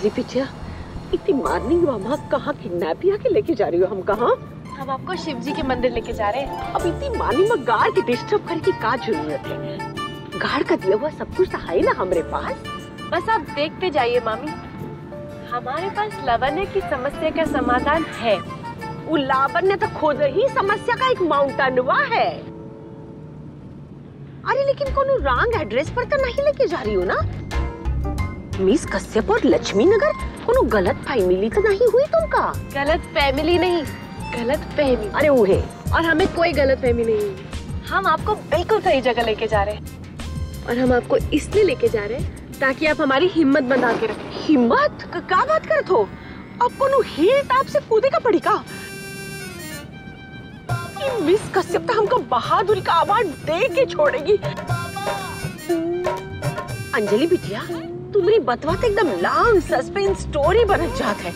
अंजलि पिछया इतनी मॉर्निंग मामा कहाँ किडनैप के लेके जा रही हो हम कहाँ? हम आपको शिव जी के मंदिर लेके जा रहे हैं। अब इतनी मॉर्निंग में गार्ड की डिस्टर्ब करने की ज़रूरत है? गार्ड का दिया हुआ सब कुछ तो है ना हमारे पास? बस आप देखते जाइए मामी। हमारे पास लवण्य की समस्या का समाधान है। वो लावण्य तो खुद ही समस्या का एक माउंटेन हुआ है। अरे लेकिन कोनो रॉन्ग एड्रेस पर तो नहीं लेके जा रही हो ना? मिस कश्यप और लक्ष्मी नगर? कोनो गलत फैमिली तो नहीं हुई तुमका? गलत फैमिली नहीं गलत फहमी अरे वो है और हमें कोई गलत फहमी नहीं। हुई हम आपको बिल्कुल सही जगह लेके जा रहे हैं। और हम आपको इसलिए लेके जा रहे हैं ताकि आप हमारी हिम्मत बना के रखें। हिम्मत? क्या बात करत हो? अब कोनो हिल टाप से कूदे का पड़ी का? मिस कश्यप तो हमको बहादुरी का अवार्ड दे के छोड़ेगी। अंजलि बिटिया तुम्हारी बतवा तो एकदम लॉन्ग सस्पेंस स्टोरी बनत जात है।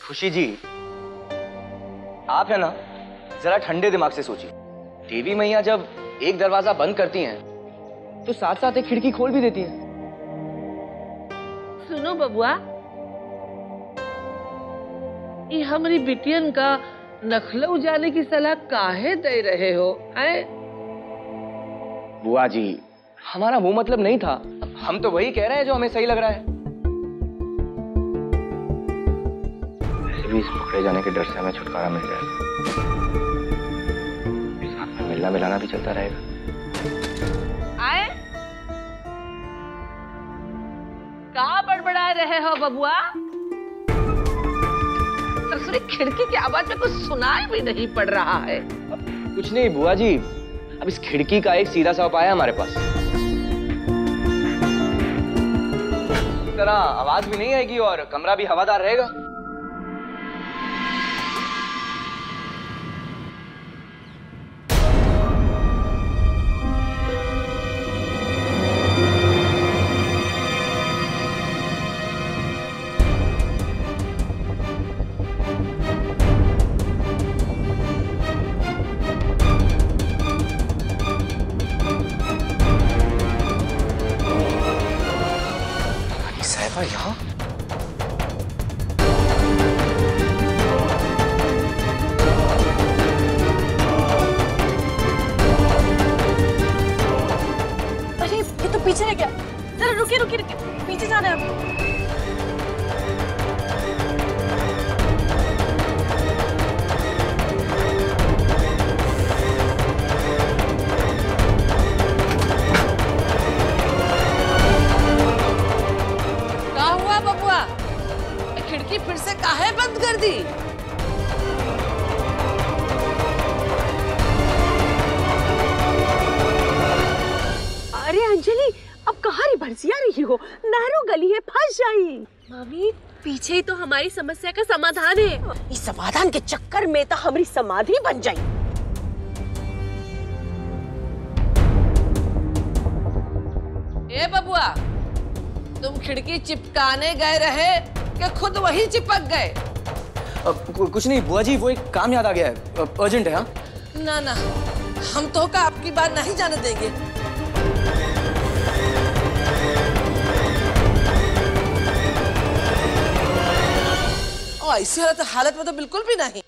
खुशी जी आप है ना जरा ठंडे दिमाग से सोचिए। देवी मैया जब एक दरवाज़ा बंद करती हैं तो साथ साथ एक खिड़की खोल भी देती हैं। सुनो बबुआ ये हमारी बिटियन का नखलऊ जाने की सलाह काहे दे रहे हो हैं? बुआ जी। हमारा वो मतलब नहीं था। हम तो वही कह रहे हैं जो हमें सही लग रहा है। वैसे भी इस पकड़े जाने के डर से हमें छुटकारा मिल जाएगा। साथ में मिलना मिलाना भी चलता रहेगा। आए। का बड़बड़ा रहे हो बबुआ? ससुरी खिड़की की आवाज़ में कुछ सुनाई भी नहीं पड़ रहा है। कुछ नहीं बुआ जी। अब इस खिड़की का एक सीधा सा उपाय है हमारे पास। तरह आवाज़ भी नहीं आएगी और कमरा भी हवादार रहेगा। अब कहाँ री भरसिया रही हो? नहरो गली है फंस जाई। मामी पीछे ही तो हमारी समस्या का समाधान है। इस समाधान के चक्कर में तो हमारी समाधि बन जाई। ए बबुआ तुम खिड़की चिपकाने गए रहे कि खुद वही चिपक गए? अब कुछ नहीं बुआ जी वो एक काम याद आ गया है। अर्जेंट है हाँ? ना ना हम तो का आपकी बात नहीं जाने देंगे। ऐसी हालत हालत में तो बिल्कुल भी नहीं।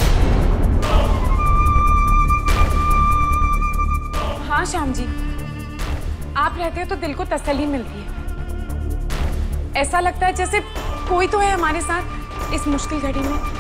हाँ श्याम जी। आप रहते हो तो दिल को तसली मिलती है। ऐसा लगता है जैसे कोई तो है हमारे साथ इस मुश्किल घड़ी में।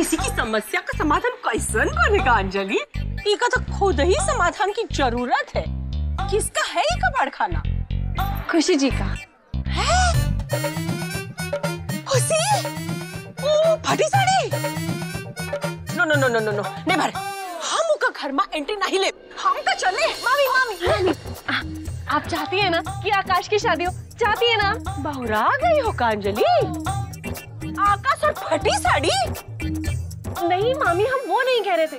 किसी की समस्या का समाधान कैसन बनेगा अंजलि? तो खुद ही समाधान की ज़रूरत है। किसका है ये कबाड़ खाना? खुशी जी का। खुशी? ओ फटी sari? No no no no no no नहीं भर। हम उका घर में एंट्री नहीं ले। हम तो चले। मामी मामी। मामी आप चाहती है ना कि आकाश की शादी हो? चाहती है ना? बहुरा गई हो कांजलि। आकाश और फटी साड़ी? नहीं मामी हम वो नहीं कह रहे थे।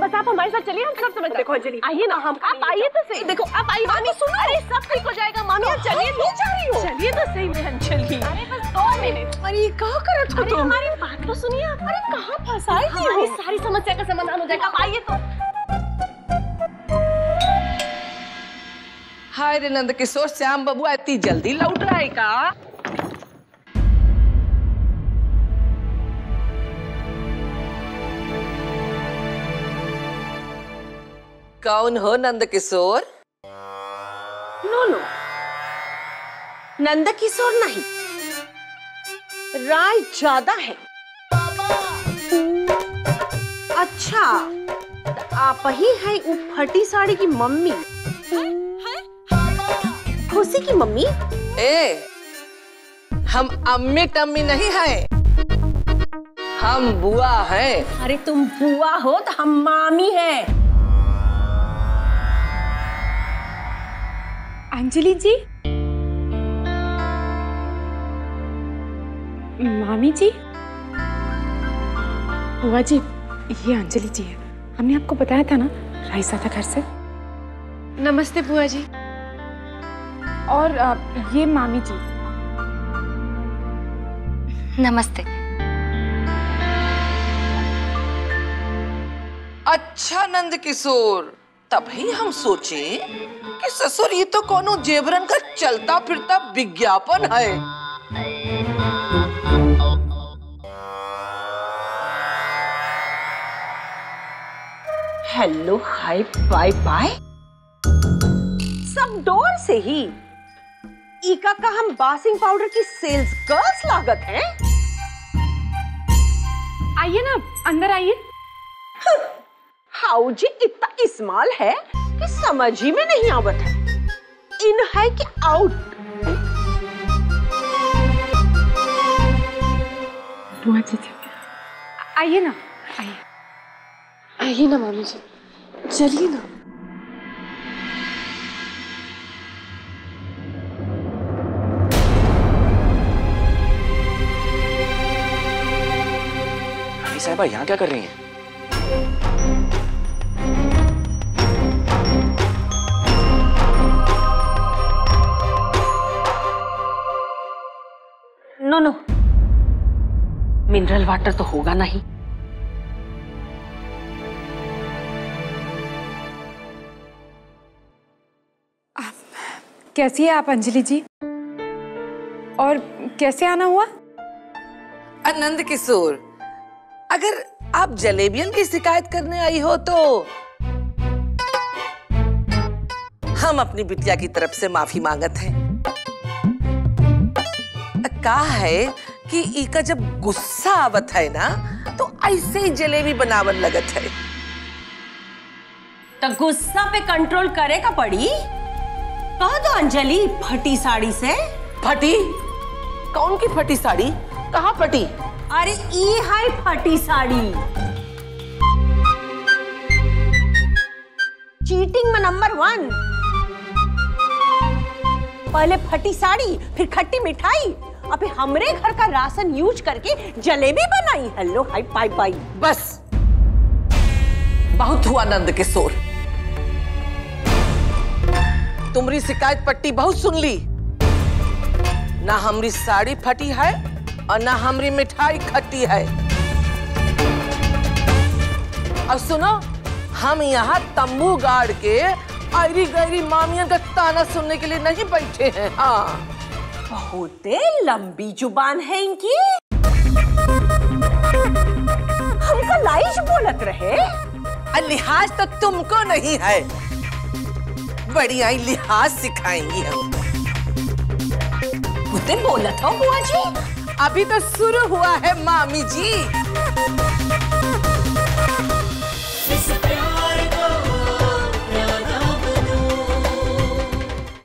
बस आप हमारे साथ चलिए हम सब समझ देखो अंजलि। आइए ना हम आप आइए तो सही। देखो आप आइए मामी सुनो। अरे सब ठीक हो जाएगा मामी आप चलिए नहीं जा रही हो। चलिए तो सही मैं अंजलि। अरे बस दो मिनट। अरे ये क्या करत हो अरे तुम? हमारी बात तो सुनिए आप। अरे कहाँ फंसाई थी हमारी सारी समस्या का समाधान हो जाएगा। आप आइए तो। हाय रे नंद किशोर श्याम बबुआ इतनी जल्दी लौट रहा है का कौन हो नंद किशोर? No no. नंद किशोर नहीं। राय ज़्यादा है। अच्छा आप ही है वो फटी साड़ी की मम्मी। खुशी की मम्मी? ए हम अम्मी टम्मी नहीं है। हम बुआ हैं। अरे तुम बुआ हो तो हम मामी है। अंजलि जी? मामी जी? बुआ जी ये अंजलि जी है। हमने आपको बताया था ना राइसा था घर से? नमस्ते बुआ जी। और ये मामी जी। नमस्ते। अच्छा नंद किशोर। तभी हम सोचे कि ससुर ये तो कोनो जेबरन का चलता फिरता विज्ञापन है। हेलो हाय बाय बाय सब डोर से ही ईका का हम बासिंग पाउडर की सेल्स गर्ल्स लागत हैं। आइए ना अंदर आइए। हाउ जी इतना इस्माल है कि समझ ही में नहीं आवत है। इन है कि आउट आइए ना। आइए। आइए ना मामी जी। चलिए ना। साहबा यहाँ क्या कर रही हैं? नो नो मिनरल वाटर तो होगा नहीं। कैसी है आप अंजलि जी? और कैसे आना हुआ? आनंद किशोर अगर आप जलेबियन की शिकायत करने आई हो तो हम अपनी बिटिया की तरफ़ से माफ़ी मांगत हैं। कहा है कि इका जब गुस्सा आवत है ना तो ऐसे ही जलेबी बनावन लगत है। तो गुस्सा पे कंट्रोल करेगा पड़ी? कह दो अंजलि फटी साड़ी से? फटी? कौन की फटी साड़ी? कहा फटी? अरे ई है फटी साड़ी। चीटिंग में नंबर वन। पहले फटी साड़ी फिर खट्टी मिठाई। अभी हमरे घर का राशन यूज़ करके जलेबी बनाई हेलो हाय बाय बाय बस। बहुत हुआ नंद किशोर तुम्हारी शिकायत पट्टी बहुत सुन ली। ना हमारी साड़ी फटी है और ना हमारी मिठाई खट्टी है। और सुनो, हम यहाँ तंबू गाड़ के आयरी गैरी मामियन का ताना सुनने के लिए नहीं बैठे हैं। हाँ। बहुत लंबी ज़ुबान है इनकी। हमका लाइश बोलत रहे। लिहाज तो तुमको नहीं है। बढ़िया लिहाज सिखाएँगी हम। बोलत हो बुआ जी। अभी तो शुरू हुआ है मामी जी।